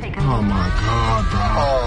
Oh my god, bro.